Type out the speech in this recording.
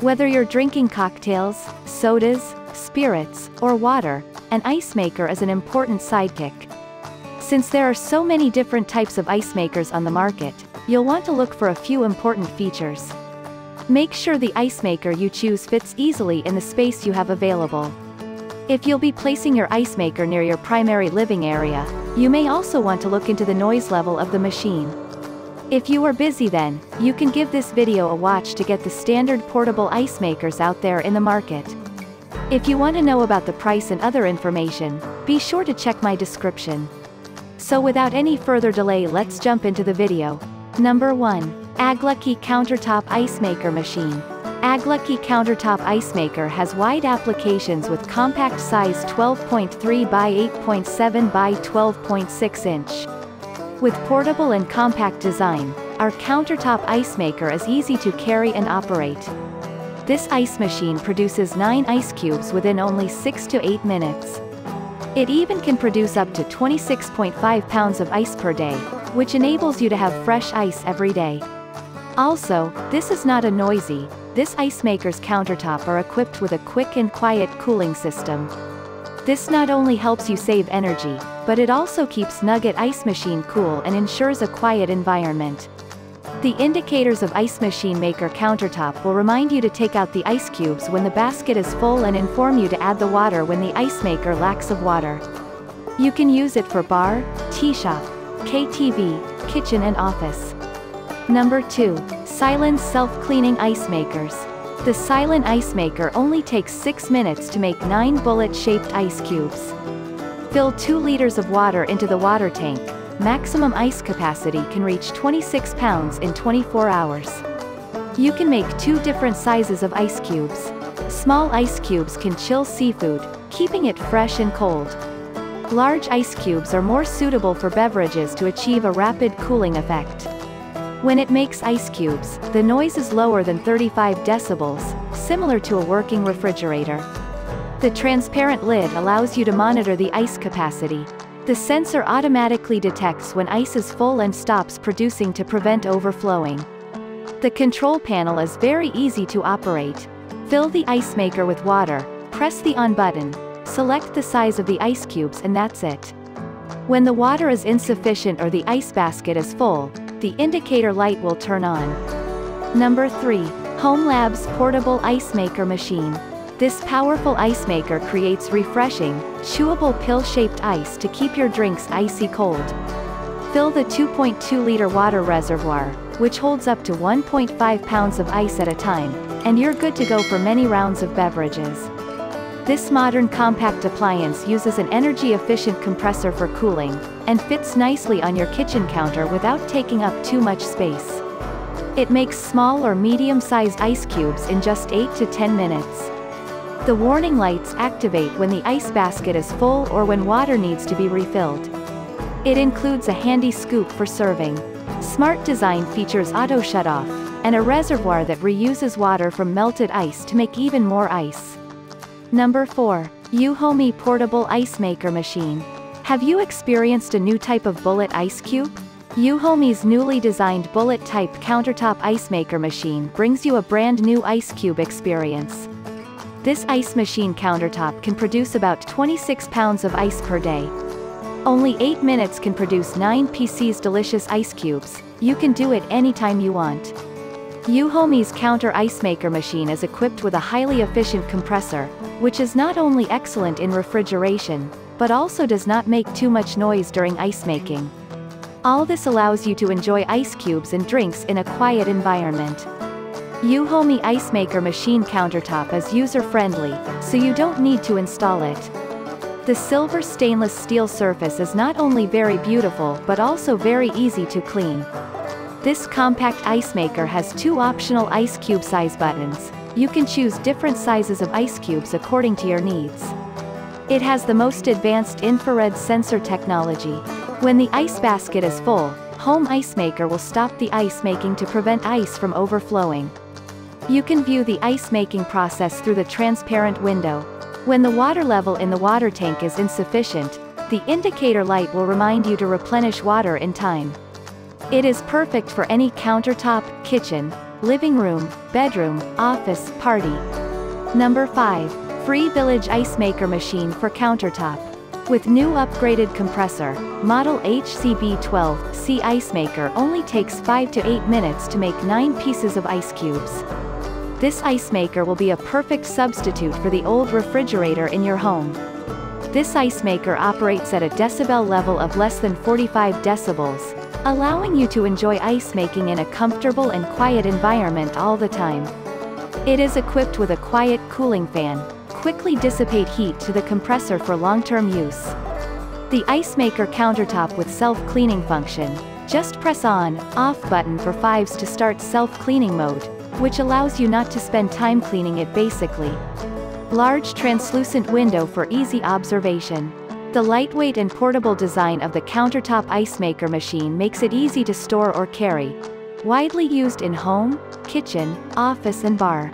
Whether you're drinking cocktails, sodas, spirits, or water, an ice maker is an important sidekick. Since there are so many different types of ice makers on the market, you'll want to look for a few important features. Make sure the ice maker you choose fits easily in the space you have available. If you'll be placing your ice maker near your primary living area, you may also want to look into the noise level of the machine. If you are busy then, you can give this video a watch to get the standard portable ice makers out there in the market. If you want to know about the price and other information, be sure to check my description. So without any further delay let's jump into the video. Number 1. Aglucky Countertop Ice Maker Machine. Aglucky Countertop Ice Maker has wide applications with compact size 12.3 by 8.7 by 12.6 inch. With portable and compact design, our countertop ice maker is easy to carry and operate. This ice machine produces 9 ice cubes within only 6 to 8 minutes. It even can produce up to 26.5 pounds of ice per day, which enables you to have fresh ice every day. Also, this is not a noisy, this ice maker's countertop are equipped with a quick and quiet cooling system. This not only helps you save energy, but it also keeps Nugget Ice Machine cool and ensures a quiet environment. The indicators of Ice Machine Maker countertop will remind you to take out the ice cubes when the basket is full and inform you to add the water when the ice maker lacks of water. You can use it for bar, tea shop, KTV, kitchen and office. Number 2. Silonn Self-Cleaning Ice Makers. The Silonn Ice Maker only takes 6 minutes to make 9 bullet-shaped ice cubes. Fill 2 liters of water into the water tank. Maximum ice capacity can reach 26 pounds in 24 hours. You can make two different sizes of ice cubes. Small ice cubes can chill seafood, keeping it fresh and cold. Large ice cubes are more suitable for beverages to achieve a rapid cooling effect. When it makes ice cubes, the noise is lower than 35 decibels, similar to a working refrigerator. The transparent lid allows you to monitor the ice capacity. The sensor automatically detects when ice is full and stops producing to prevent overflowing. The control panel is very easy to operate. Fill the ice maker with water, press the on button, select the size of the ice cubes and that's it. When the water is insufficient or the ice basket is full, the indicator light will turn on. Number 3. hOmeLabs Portable Ice Maker Machine. This powerful ice maker creates refreshing, chewable pill-shaped ice to keep your drinks icy cold. Fill the 2.2-liter water reservoir, which holds up to 1.5 pounds of ice at a time, and you're good to go for many rounds of beverages. This modern compact appliance uses an energy-efficient compressor for cooling, and fits nicely on your kitchen counter without taking up too much space. It makes small or medium-sized ice cubes in just 8 to 10 minutes. The warning lights activate when the ice basket is full or when water needs to be refilled. It includes a handy scoop for serving. Smart design features auto shut-off, and a reservoir that reuses water from melted ice to make even more ice. Number 4. Euhomy Portable Ice Maker Machine. Have you experienced a new type of bullet ice cube? Euhomy's newly designed bullet-type countertop ice maker machine brings you a brand new ice cube experience. This ice machine countertop can produce about 26 pounds of ice per day. Only 8 minutes can produce 9 PC's delicious ice cubes, you can do it anytime you want. Euhomy's counter ice maker machine is equipped with a highly efficient compressor, which is not only excellent in refrigeration, but also does not make too much noise during ice making. All this allows you to enjoy ice cubes and drinks in a quiet environment. Euhomy Ice Maker machine countertop is user-friendly, so you don't need to install it. The silver stainless steel surface is not only very beautiful but also very easy to clean. This compact ice maker has two optional ice cube size buttons. You can choose different sizes of ice cubes according to your needs. It has the most advanced infrared sensor technology. When the ice basket is full, Home Ice Maker will stop the ice making to prevent ice from overflowing. You can view the ice making process through the transparent window. When the water level in the water tank is insufficient, the indicator light will remind you to replenish water in time. It is perfect for any countertop, kitchen, living room, bedroom, office, party. Number 5. Free Village Ice Maker Machine for Countertop. With new upgraded compressor, model HCB12C Ice Maker only takes 5 to 8 minutes to make 9 pieces of ice cubes. This ice maker will be a perfect substitute for the old refrigerator in your home. This ice maker operates at a decibel level of less than 45 decibels, allowing you to enjoy ice making in a comfortable and quiet environment all the time. It is equipped with a quiet cooling fan, quickly dissipate heat to the compressor for long-term use. The ice maker countertop with self-cleaning function, just press on, off button for fives to start self-cleaning mode, which allows you not to spend time cleaning it basically. Large translucent window for easy observation. The lightweight and portable design of the countertop ice maker machine makes it easy to store or carry. Widely used in home, kitchen, office and bar.